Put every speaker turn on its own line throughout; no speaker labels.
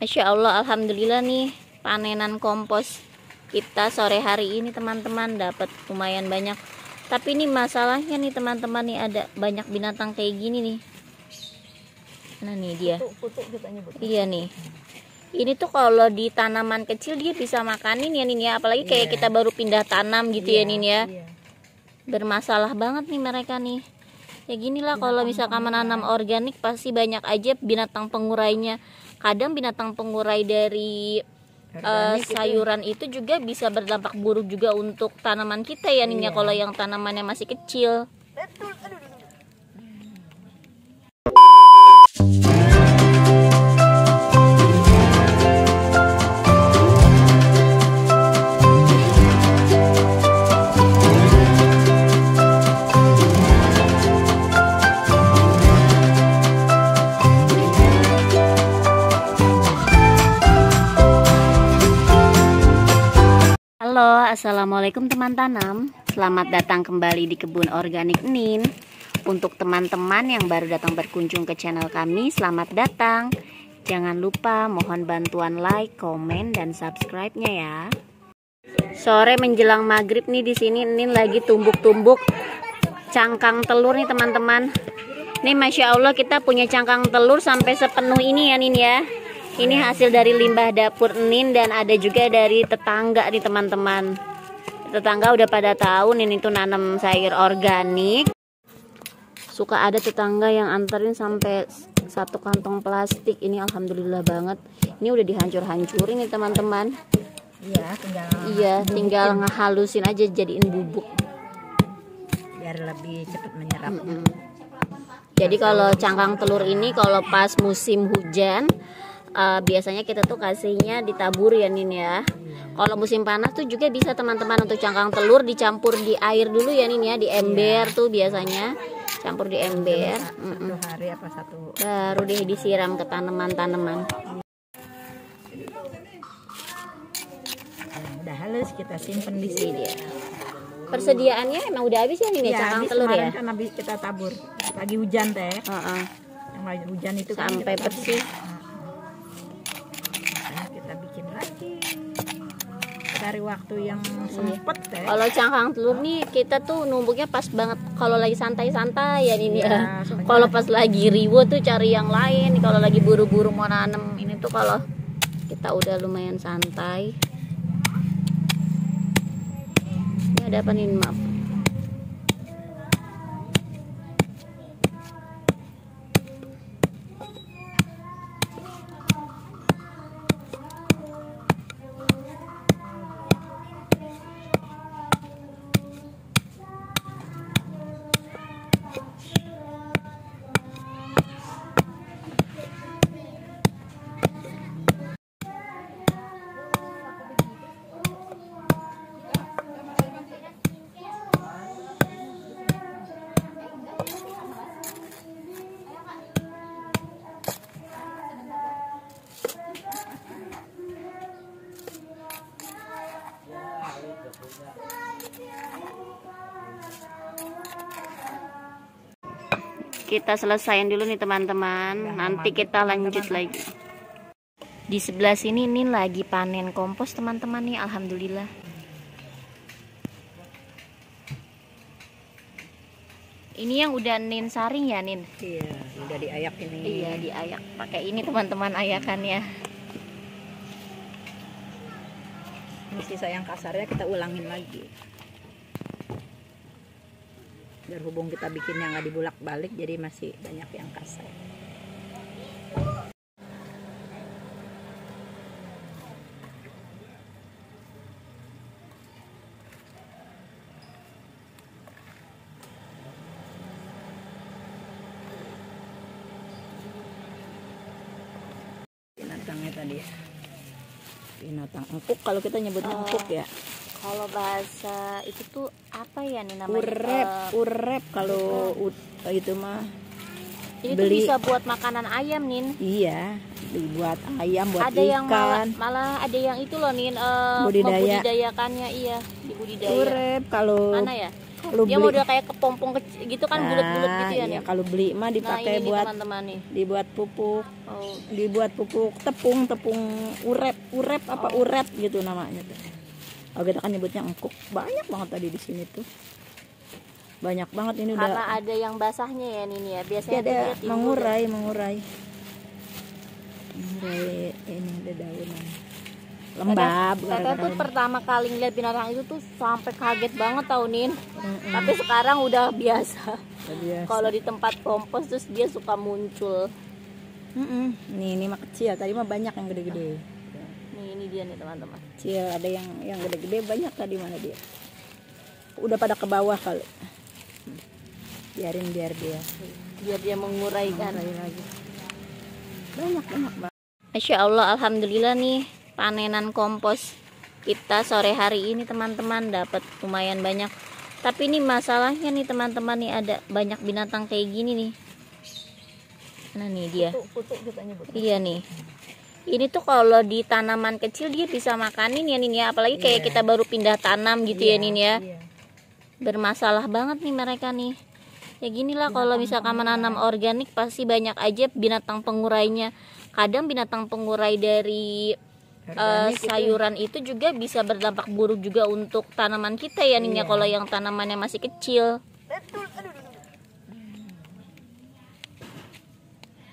Masya Allah, Alhamdulillah nih panenan kompos kita sore hari ini teman-teman dapat lumayan banyak. Tapi ini masalahnya nih teman-teman nih ada banyak binatang kayak gini nih. Nah nih dia. Iya nih. Ini tuh kalau di tanaman kecil dia bisa makanin ya nih ya, apalagi kayak
Iya.
kita baru pindah tanam gitu ya nih ya.
Iya.
Bermasalah banget nih mereka nih. Ya gini lah kalau misalkan menanam organik pasti banyak aja binatang pengurainya. Kadang binatang pengurai dari
itu
sayuran itu juga bisa berdampak buruk juga untuk tanaman kita ya nih ya
Iya.
kalau yang tanamannya masih kecil. Halo, assalamualaikum teman tanam. Selamat datang kembali di kebun organik Nin. Untuk teman-teman yang baru datang berkunjung ke channel kami, selamat datang. Jangan lupa mohon bantuan like, komen, dan subscribe-nya ya. Sore menjelang maghrib nih di sini Nin lagi tumbuk-tumbuk cangkang telur nih teman-teman. Nih masya Allah kita punya cangkang telur sampai sepenuh ini ya Nin ya. Ini hasil dari limbah dapur Nin dan ada juga dari tetangga nih teman-teman. Tetangga udah pada tahu Nin itu nanam sayur organik. Suka ada tetangga yang anterin sampai satu kantong plastik. Ini alhamdulillah banget. Ini udah dihancur-hancurin nih teman-teman.
Iya, tinggal
Iya, tinggal ngehalusin aja jadiin bubuk.
biar lebih cepat menyerap.
Mm-mm. Jadi kalau cangkang telur ini kalau pas musim hujan eh, biasanya kita tuh kasihnya ditabur ya Nin ya. Kalau musim panas tuh juga bisa teman-teman untuk cangkang telur dicampur di air dulu ya Nin ya di ember tuh biasanya campur di ember.
Satu hari apa satu
Baru deh disiram ke tanaman-tanaman.
Udah halus kita simpen di
Ini
sini.
dia. Persediaannya emang udah habis ya Nin ya
Iya,
cangkang telur ya.
Kan habis kita tabur. Lagi hujan teh.
Heeh.
Yang lagi hujan itu kan
Sampai
tabur.
bersih.
Cari waktu yang sempet.
Kalau cangkang telur nih kita tuh numbuknya pas banget kalau lagi santai-santai ya ini ya.
Sebenarnya.
Kalau pas lagi riwo tuh cari yang lain. Kalau lagi buru-buru mau nanem ini tuh kalau kita udah lumayan santai. Ini ada apa nih maaf? Kita selesaiin dulu nih teman-teman. Nanti kita lanjut lagi. Di sebelah sini ini lagi panen kompos teman-teman nih. Alhamdulillah. Ini yang udah Nin saring ya Nin?
Iya, udah diayak ini.
Iya diayak pakai ini teman-teman ayakannya.
Ini sisa yang kasarnya kita ulangin lagi. Berhubung kita bikinnya nggak dibulak balik jadi masih banyak yang kasar. Binatangnya tadi ya. Binatang empuk kalau kita nyebutnya empuk ya.
Kalau bahasa itu tuh apa ya nih namanya?
urep
Eh,
urep kalau ut- itu mah
ini tuh
beli-
bisa buat makanan ayam Nin.
iya dibuat ayam buat
ada yang malah,
ikan
malah ada yang itu loh Nin eh,
Budidaya.
membudidayakannya iya dibudidaya.
urep kalau
Mana ya?
Lu
dia
beli-
model kayak kepompong kecil gitu kan bulat-bulat gitu ya
iya, kalau beli mah
nah
dipakai
ini nih
buat
teman-teman nih
dibuat pupuk
oh
dibuat pupuk tepung tepung urep urep apa
Oh.
uret gitu namanya tuh oh kita kan nyebutnya engkuk. Banyak banget tadi di sini tuh. Banyak banget ini
karena
udah
ada yang basahnya ya ini ya. Biasanya
Iya, ada
timbul
mengurai mengurai. Mengurai ini ada daunan. Lembab
Teteh tuh pertama kali ngeliat binatang itu tuh sampai kaget banget tau Nin.
Mm-mm.
Tapi sekarang udah biasa.
Biasa.
Kalau di tempat kompos terus dia suka muncul.
Mm-mm. nih ini mah kecil. Tadi mah banyak yang gede-gede
dia nih teman-teman.
Kecil ada yang yang gede-gede banyak tadi mana dia. Udah pada ke bawah kali. Biarin biar dia.
Biar dia menguraikan.
Mengurai lagi. Banyak banyak banget
Masya Allah Alhamdulillah nih panenan kompos kita sore hari ini teman-teman dapat lumayan banyak. Tapi ini masalahnya nih teman-teman nih ada banyak binatang kayak gini nih. Nah nih dia?
Kutu nyebut.
Iya nih. Ini tuh kalau di tanaman kecil dia bisa makanin ya Nin ya. Apalagi kayak
Iya.
kita baru pindah tanam gitu ya Nin ya.
iya.
Bermasalah banget nih mereka nih. Ya gini lah kalau misalkan menanam organik pasti banyak aja binatang pengurainya. Kadang binatang pengurai dari eh,
Organik itu
sayuran itu juga bisa berdampak buruk juga untuk tanaman kita ya Nin ya
Iya.
kalau yang tanamannya masih kecil.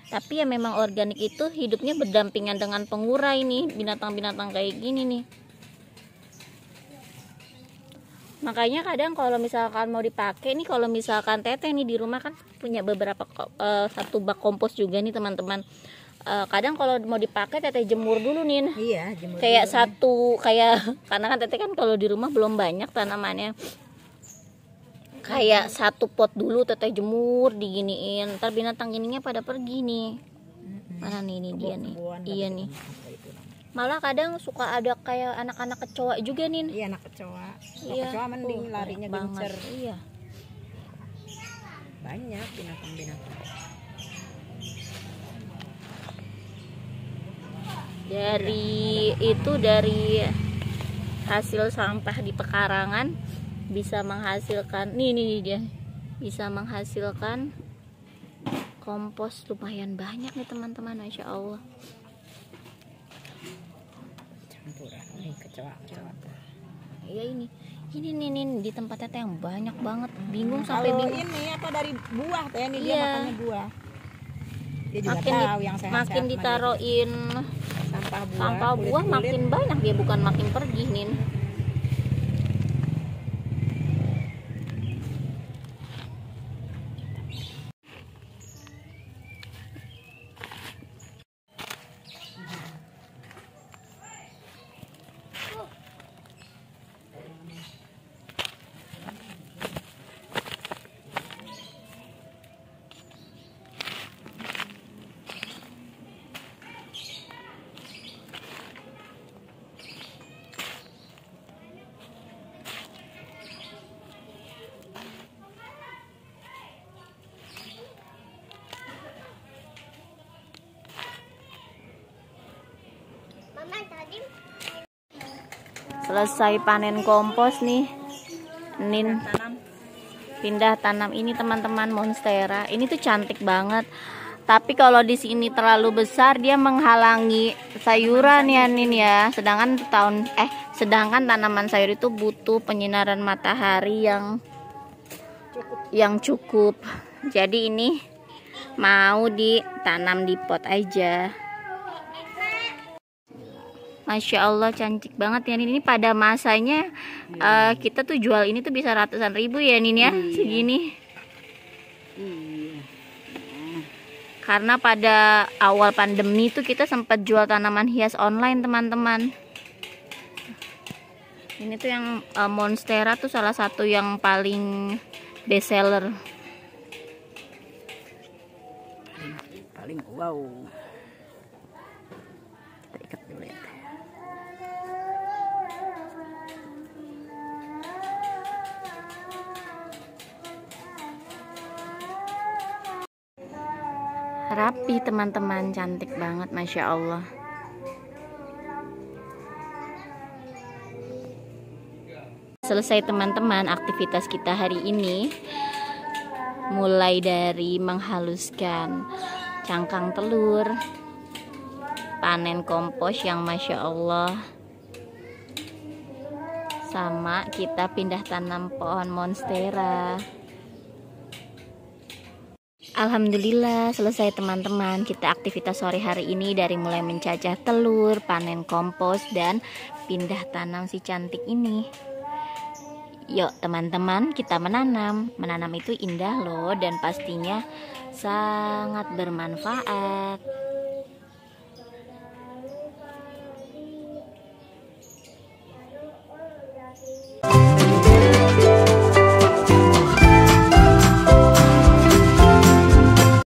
Tapi ya memang organik itu hidupnya berdampingan dengan pengurai nih binatang-binatang kayak gini nih. Makanya kadang kalau misalkan mau dipakai nih kalau misalkan teteh nih di rumah kan punya beberapa eh, satu bak kompos juga nih teman-teman. Eh, kadang kalau mau dipakai teteh jemur dulu nih.
iya jemur
Kayak
dulu.
satu kayak karena kan teteh kan kalau di rumah belum banyak tanamannya. Kayak satu pot dulu teteh jemur diginiin. Ntar binatang ininya pada pergi nih. Mana nih ini dia nih. Iya nih. Malah kadang suka ada kayak anak-anak kecoa juga nih.
iya anak kecoa
Iya.
kecoa mending
Oh,
larinya gencer
banget. Iya.
banyak binatang-binatang
Dari itu dari hasil sampah di pekarangan bisa menghasilkan nih nih nih dia bisa menghasilkan kompos lumayan banyak nih teman-teman Masya Allah.
Campuran nih kecoa kecoa.
Iya ini ini nih, nih di tempat teteh yang banyak banget. Bingung sampai
kalau
bingung.
ini apa dari buah teh ini dia
Iya.
makannya buah. Dia juga
makin di-
tahu yang sehat
makin ditaruhin
sampah buah
sampah buah makin banyak dia bukan makin pergi nih selesai panen kompos nih. Nin. Pindah tanam ini teman-teman monstera. Ini tuh cantik banget. Tapi kalau di sini terlalu besar dia menghalangi sayuran ya Nin ya. Sedangkan tahun eh sedangkan tanaman sayur itu butuh penyinaran matahari yang yang cukup. Jadi ini mau ditanam di pot aja Masya Allah cantik banget ya Nin. Ini pada masanya eh, kita tuh jual ini tuh bisa ratusan ribu ya Nin ya
Iya.
segini.
iya
Karena pada awal pandemi tuh kita sempat jual tanaman hias online teman-teman. Ini tuh yang eh, monstera tuh salah satu yang paling best seller.
paling wow kita ikat dulu ya
Rapi teman-teman, cantik banget Masya Allah. selesai teman-teman aktivitas kita hari ini. Mulai dari menghaluskan cangkang telur panen kompos yang masya Allah sama kita pindah tanam pohon monstera Alhamdulillah selesai teman-teman kita aktivitas sore hari ini dari mulai mencacah telur, panen kompos dan pindah tanam si cantik ini. Yuk teman-teman kita menanam. Menanam itu indah loh dan pastinya sangat bermanfaat.